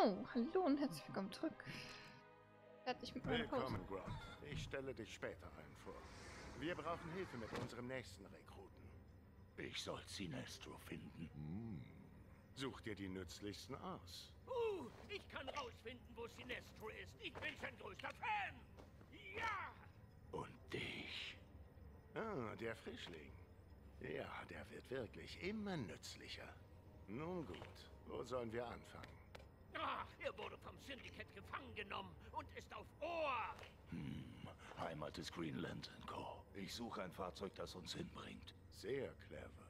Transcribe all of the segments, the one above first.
So, hallo und herzlich willkommen zurück. Fertig mit meiner Pause. Willkommen, Grant. Ich stelle dich später ein vor. Wir brauchen Hilfe mit unserem nächsten Rekruten. Ich soll Sinestro finden. Such dir die nützlichsten aus. Uh, ich kann rausfinden, wo Sinestro ist. Ich bin sein größter Fan. Ja! Und dich. Ah, der Frischling. Ja, der wird wirklich immer nützlicher. Nun gut, wo sollen wir anfangen? Er wurde vom Syndicate gefangen genommen und ist auf Ohr. Hm, Heimat des Green Lantern Corps. Ich suche ein Fahrzeug, das uns hinbringt. Sehr clever.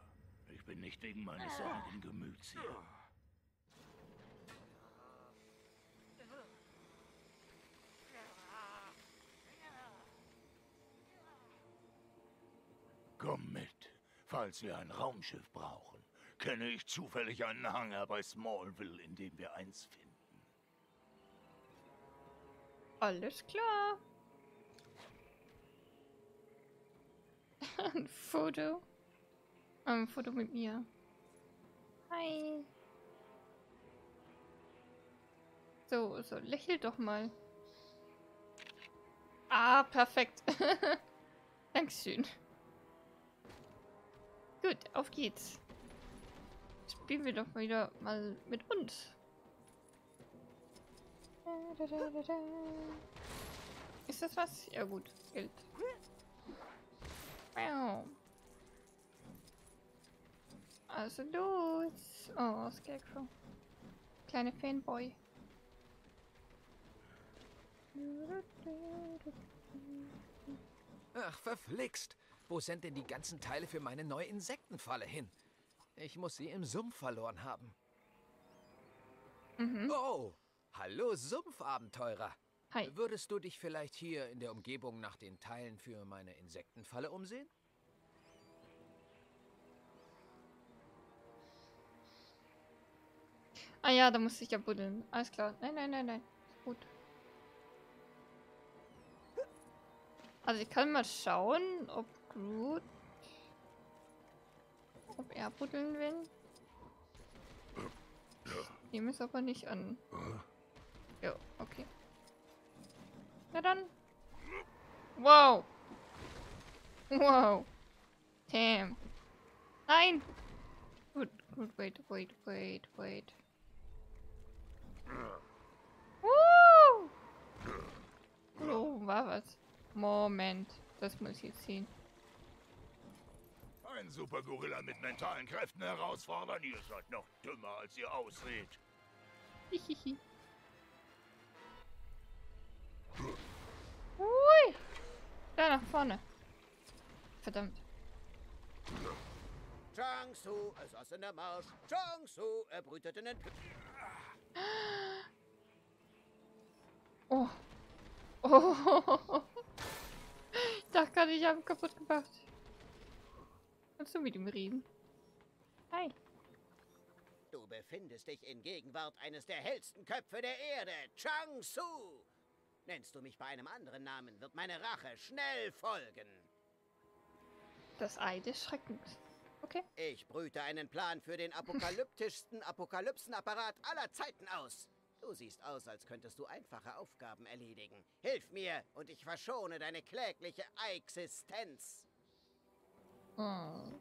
Ich bin nicht wegen meines sonnigen Gemüts hier. Komm mit, falls wir ein Raumschiff brauchen. Kenne ich zufällig einen Hangar bei Smallville, in dem wir eins finden. Alles klar. Ein Foto. Ein Foto mit mir. Hi. So, so, lächel doch mal. Ah, perfekt. Dankeschön. Gut, auf geht's. Spielen wir doch wieder mal mit uns. Ist das was? Ja gut, Geld. Also los. Oh, Scarecrow. Kleine Fanboy. Ach, verflixt. Wo sind denn die ganzen Teile für meine neue Insektenfalle hin? Ich muss sie im Sumpf verloren haben. Mhm. Oh, hallo Sumpfabenteurer. Hi. Würdest du dich vielleicht hier in der Umgebung nach den Teilen für meine Insektenfalle umsehen? Ah ja, da muss ich ja buddeln. Alles klar. Nein, nein, nein, nein. Gut. Also ich kann mal schauen, ob Groot... Ob er buddeln will. Nehme es aber nicht an. Ja, okay. Na dann. Wow. Wow. Damn. Nein. Gut, gut, wait, wait, wait, wait. Woo! Oh, war was. Moment. Das muss ich jetzt sehen. Supergorilla mit mentalen Kräften herausfordern. Ihr seid noch dümmer, als ihr ausseht. Hihihi. Hui! Da nach vorne. Verdammt. Chang-Su, ersossener Marsch. Chang-Su, er brütet in den... Oh. Oh. Ich dachte gerade, ich habe ihn kaputt gemacht. Kannst du mit ihm reden? Hi. Du befindest dich in Gegenwart eines der hellsten Köpfe der Erde, Chang-Su. Nennst du mich bei einem anderen Namen, wird meine Rache schnell folgen. Das Ei des Schreckens. Okay. Ich brüte einen Plan für den apokalyptischsten Apokalypsenapparat aller Zeiten aus. Du siehst aus, als könntest du einfache Aufgaben erledigen. Hilf mir und ich verschone deine klägliche Existenz. Oh.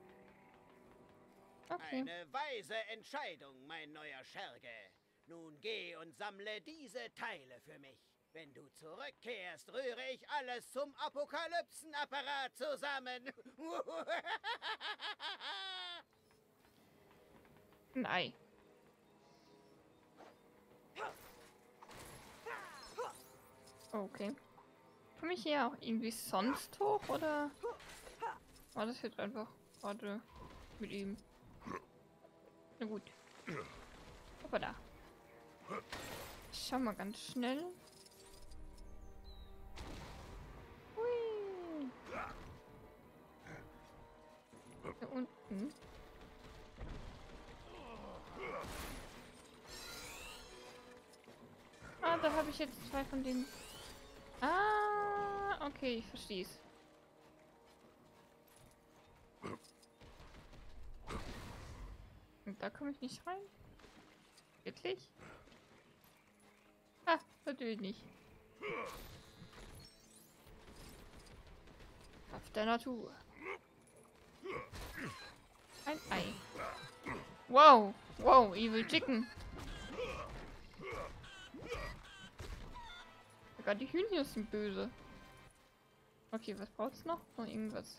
Okay. Eine weise Entscheidung, mein neuer Scherge. Nun geh und sammle diese Teile für mich. Wenn du zurückkehrst, rühre ich alles zum Apokalypsenapparat zusammen. Ein Ei. Okay. Komme ich hier auch irgendwie sonst hoch oder war das jetzt einfach gerade mit ihm? Na gut. Aber da. Ich schau mal ganz schnell. Hui. Da unten. Ah, da habe ich jetzt zwei von den. Ah, okay, ich verstehe es. Da komme ich nicht rein? Wirklich? Ah, natürlich nicht. Kraft der Natur. Ein Ei. Wow, wow, Evil Chicken. Sogar die Hühnchen sind böse. Okay, was braucht's noch? Noch irgendwas.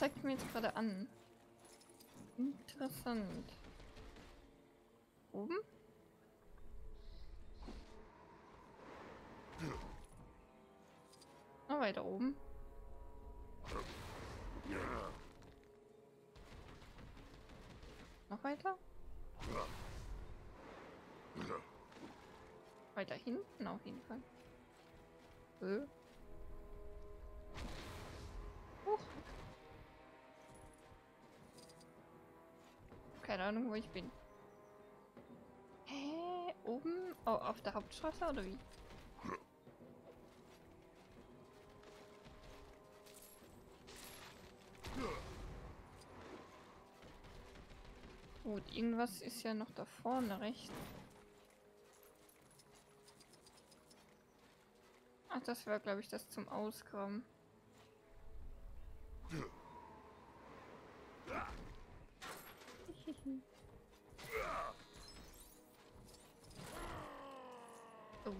Zeigt mir jetzt gerade an? Interessant. Oben? Noch weiter oben. Noch weiter? Weiter hinten auf jeden Fall. Äh. Keine Ahnung, wo ich bin. Hä? Oben? Oh, auf der Hauptstraße oder wie? Gut, irgendwas ist ja noch da vorne rechts. Ach, das war, glaube ich, das zum Ausgraben.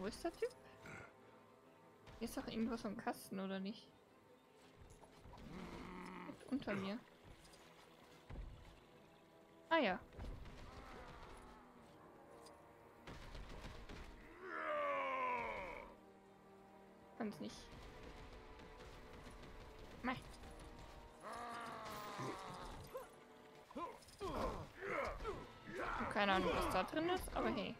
Wo ist der Typ? Hier ist doch irgendwo so ein Kasten, oder nicht? Unter mir. Ah ja. Kann's nicht. Meh. Keine Ahnung, was da drin ist, aber hey.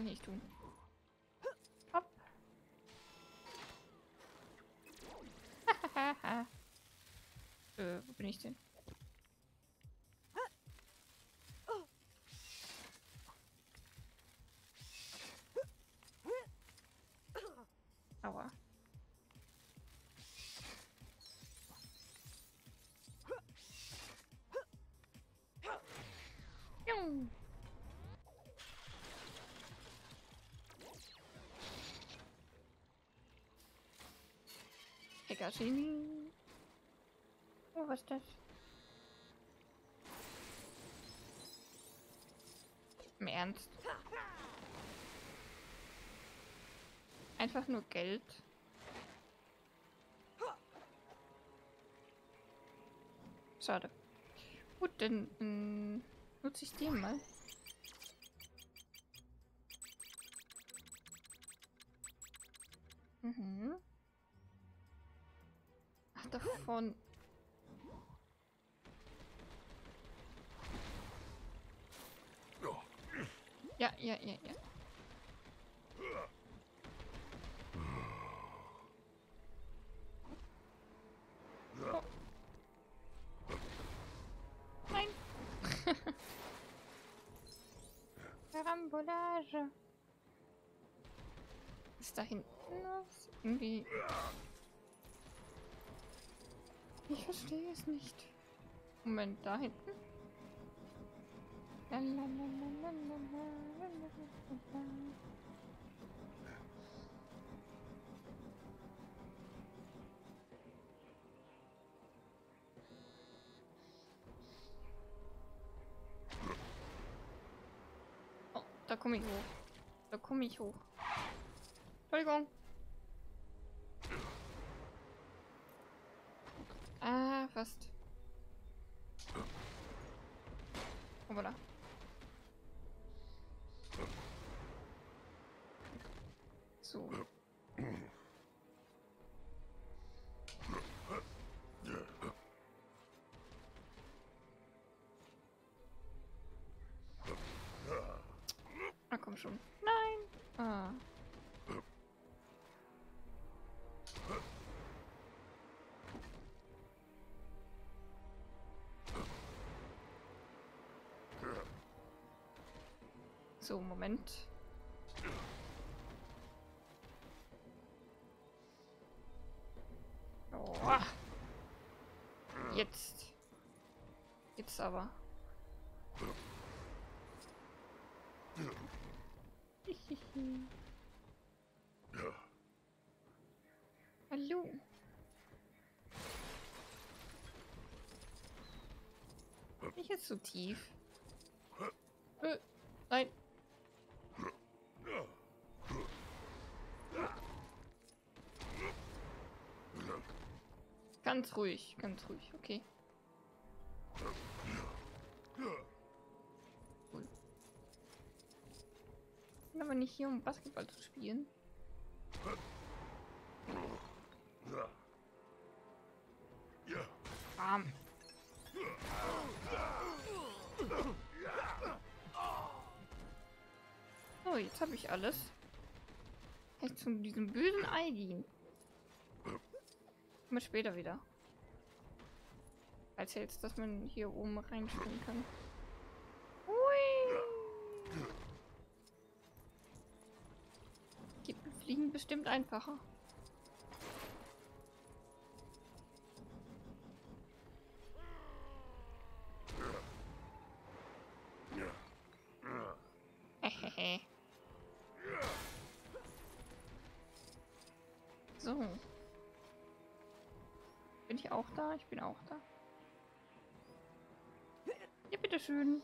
Kann ich nicht tun. Hopp. äh, wo bin ich denn? Heckerschini. Oh, was ist das? Im Ernst? Einfach nur Geld. Schade. Gut, dann ähm, nutze ich den mal. Mhm. Davon. Ja, ja, ja, ja. Oh. Nein. Karambolage. Ist da hinten was? Irgendwie. Ich verstehe es nicht. Moment, da hinten? Oh, da komme ich hoch. Da komme ich hoch. Entschuldigung. Ah, fast. Hoppala. So. Ah, komm schon. Nein. Ah. So, Moment. Oh. Jetzt. Jetzt aber. Hallo. Nicht jetzt so tief. Äh, nein. Ganz ruhig, ganz ruhig, okay. Cool. Bin aber nicht hier, um Basketball zu spielen. Bam. So, jetzt habe ich alles. Ich zu diesem bösen Ei gehen? Mal später wieder. Als jetzt, dass man hier oben reinspringen kann. Hui. Mit Fliegen bestimmt einfacher. Ich bin auch da. Ja, bitteschön.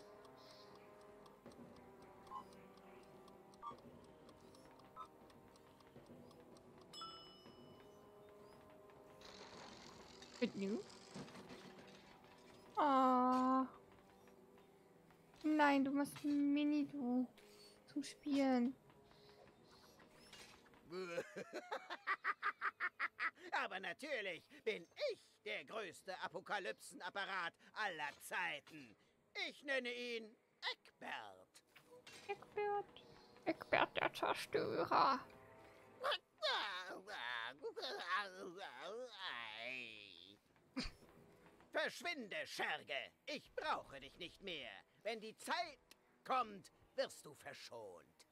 Mit New? Ah. Nein, du machst Mini, du. Zum Spielen. Aber natürlich bin ich der größte Apokalypsenapparat aller Zeiten. Ich nenne ihn Eckbert. Eckbert. Eckbert der Zerstörer. Verschwinde, Scherge. Ich brauche dich nicht mehr. Wenn die Zeit kommt, wirst du verschont.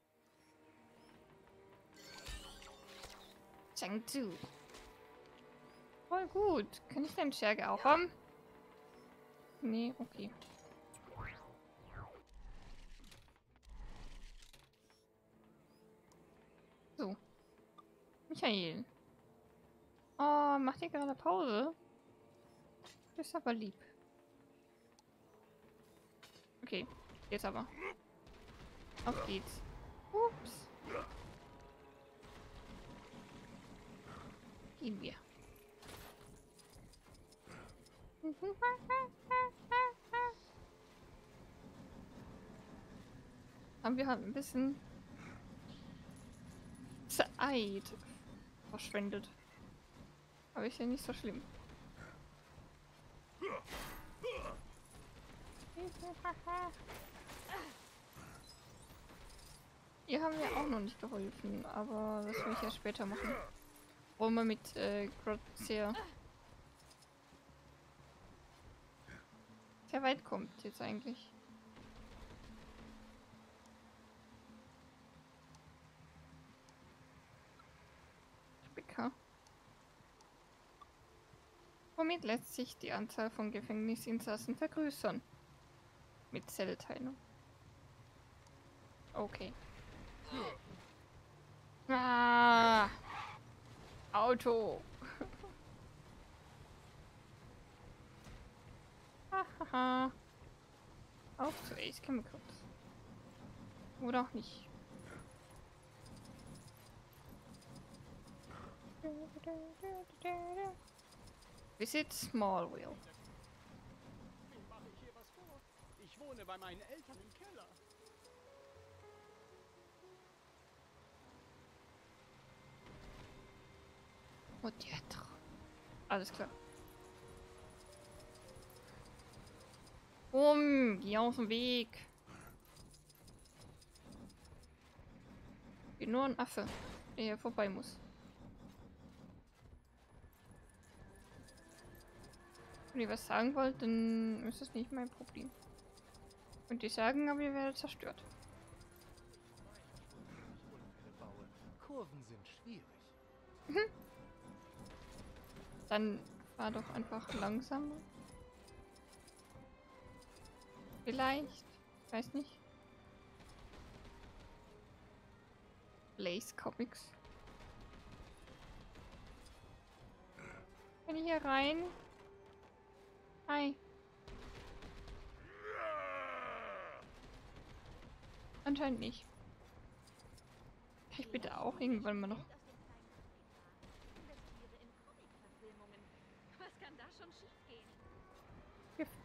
Chengdu. Voll gut. Kann ich deinen Scherge auch haben? Nee, okay. So. Michael. Oh, macht ihr gerade Pause? Das ist aber lieb. Okay, jetzt aber. Auf geht's. Ups. Gehen wir. Haben wir halt ein bisschen Zeit verschwendet. Aber ist ja nicht so schlimm. Ihr haben mir auch noch nicht geholfen, aber das will ich ja später machen. Wollen wir mit äh, Grazia sehr weit kommt jetzt eigentlich. Spicker. Womit lässt sich die Anzahl von Gefängnisinsassen vergrößern? Mit Zellteilung. Okay. Ah! Auto! Zu Ace Chemicals. Oder auch nicht. Visit Smallville. Ich wohne bei meinen Eltern im Keller. Und jetzt. Alles klar. Um, geh aus dem Weg. Bin nur ein Affe, der hier vorbei muss. Wenn ihr was sagen wollt, dann ist das nicht mein Problem. Könnt ihr sagen, aber ihr werdet zerstört. Kurven sind schwierig. Dann fahr doch einfach langsamer. Vielleicht. Weiß nicht. Blaze Comics. Kann ich hier rein? Hi. Anscheinend nicht. Kann ich bitte auch irgendwann mal noch.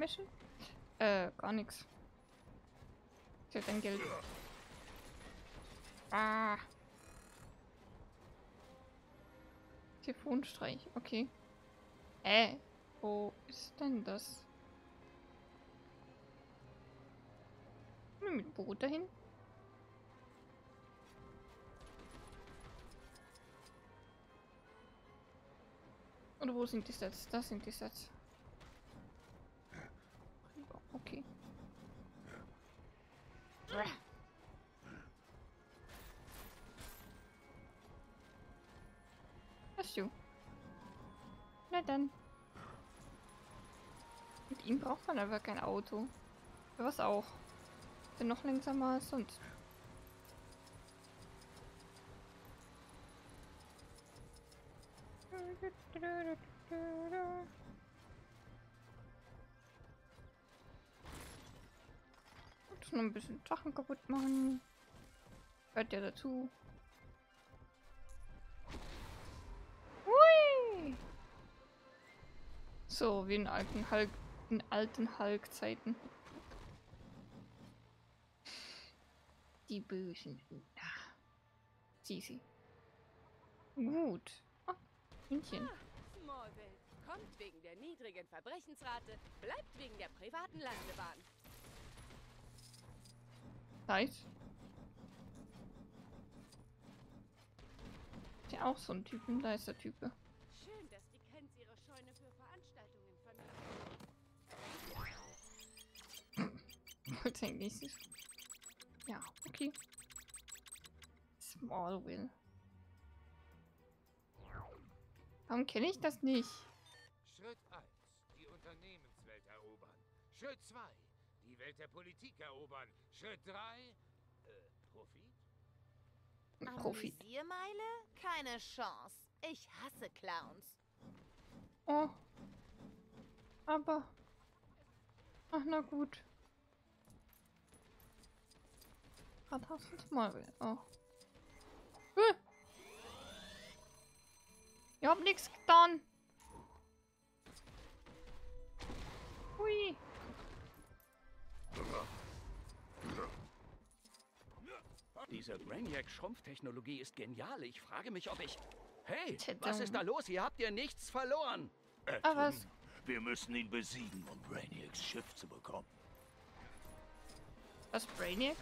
Investiere Äh, gar nichts. Ist ja dein Geld. Ah. Telefonstreich, okay. Äh, wo ist denn das? Mit Boot dahin? Oder wo sind die Sets? Da sind die Sets. Man aber kein Auto. Was auch. Er noch langsamer als sonst. Jetzt noch ein bisschen Sachen kaputt machen. Hört ja dazu. Hui! So, wie in alten Hulk, in alten Hulk-Zeiten. Die Bösen. Ja. Sieh sie. Gut. Ah, Hühnchen. Smallville kommt wegen der niedrigen Verbrechensrate, bleibt wegen der privaten Landebahn. Nice. Ist ja auch so ein Typen, da ist der Type. Eigentlich nicht. Ja, okay. Smallville. Warum kenne ich das nicht? Schritt 1. Die Unternehmenswelt erobern. Schritt 2. Die Welt der Politik erobern. Schritt 3. Äh, Profit? Profi. Analysiermeile? Keine Chance. Ich hasse Clowns. Oh. Aber. Ach, na gut. Rathaus und Smallville. Oh. Huh. Ich hab nichts getan. Hui. Diese Brainiac-Schrumpftechnologie ist genial. Ich frage mich, ob ich... Hey, was ist da los? Hier habt ihr nichts verloren. Ah, was? Wir müssen ihn besiegen, um Brainiacs Schiff zu bekommen. Was, Brainiacs?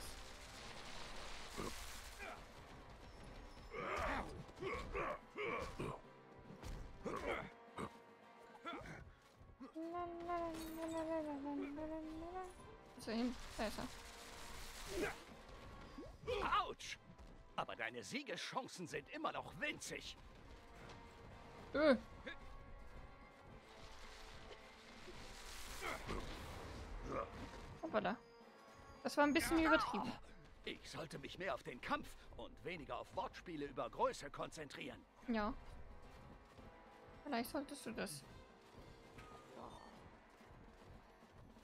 So hin, da ist er. Autsch! Aber deine Siegeschancen sind immer noch winzig. Öh. Hoppala. Das war ein bisschen übertrieben. Ich sollte mich mehr auf den Kampf und weniger auf Wortspiele über Größe konzentrieren. Ja. Vielleicht solltest du das.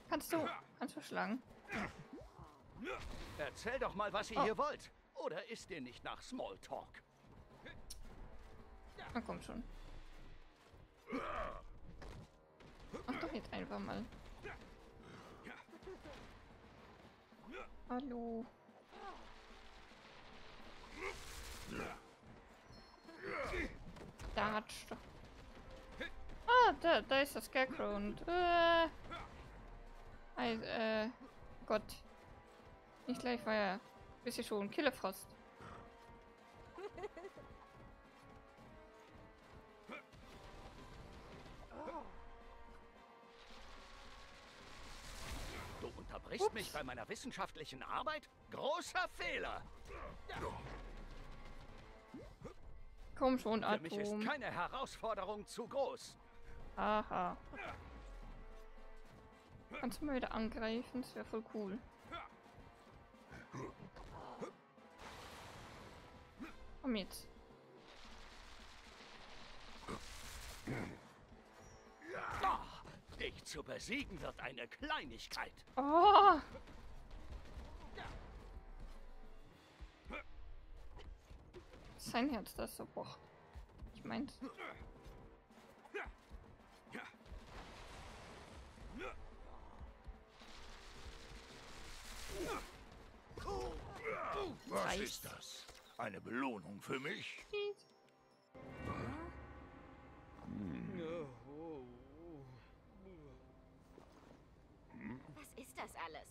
Kannst du. Kannst du schlagen? Erzähl doch mal, was ihr Oh. hier wollt. Oder ist dir nicht nach Smalltalk? Na komm schon. Mach doch jetzt einfach mal. Hallo. Doch. Ah, da, da ist das Scarecrow und äh, äh, Gott. Nicht gleich Feuer. Bist du schon Killerfrost. Du unterbrichst mich bei meiner wissenschaftlichen Arbeit? Großer Fehler! Komm schon, Für mich ist Atom. keine Herausforderung zu groß. Aha. Kannst du mal wieder angreifen? Das wäre voll cool. Komm jetzt. Ah, dich zu besiegen wird eine Kleinigkeit. Oh! Sein Herz, das so pocht. Ich mein's. Was Weiß. ist das? Eine Belohnung für mich? Was ist das alles?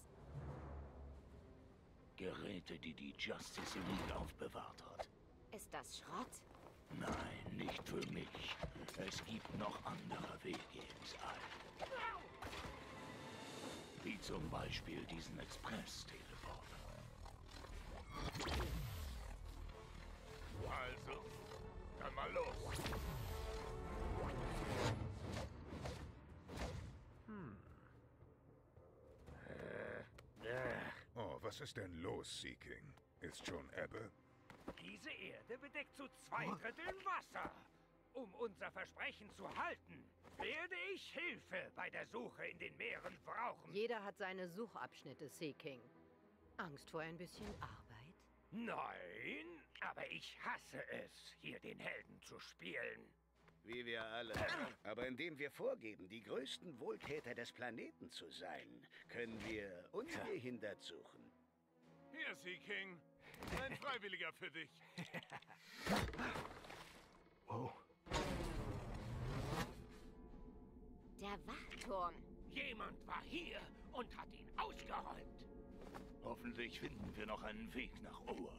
Geräte, die die Justice Elite aufbewahrt hat. Ist das Schrott? Nein, nicht für mich. Es gibt noch andere Wege ins All. Wie zum Beispiel diesen Express-Teleporter. Also, dann mal los. Oh, was ist denn los, Seeking? Ist schon Ebbe? Diese Erde bedeckt zu zwei Dritteln Wasser. Um unser Versprechen zu halten, werde ich Hilfe bei der Suche in den Meeren brauchen. Jeder hat seine Suchabschnitte, Seeking. Angst vor ein bisschen Arbeit? Nein, aber ich hasse es, hier den Helden zu spielen. Wie wir alle. Aber indem wir vorgeben, die größten Wohltäter des Planeten zu sein, können wir ungehindert suchen. Hier, Seeking. Ein Freiwilliger für dich. Der Wachturm. Jemand war hier und hat ihn ausgeräumt. Hoffentlich finden wir noch einen Weg nach Oa.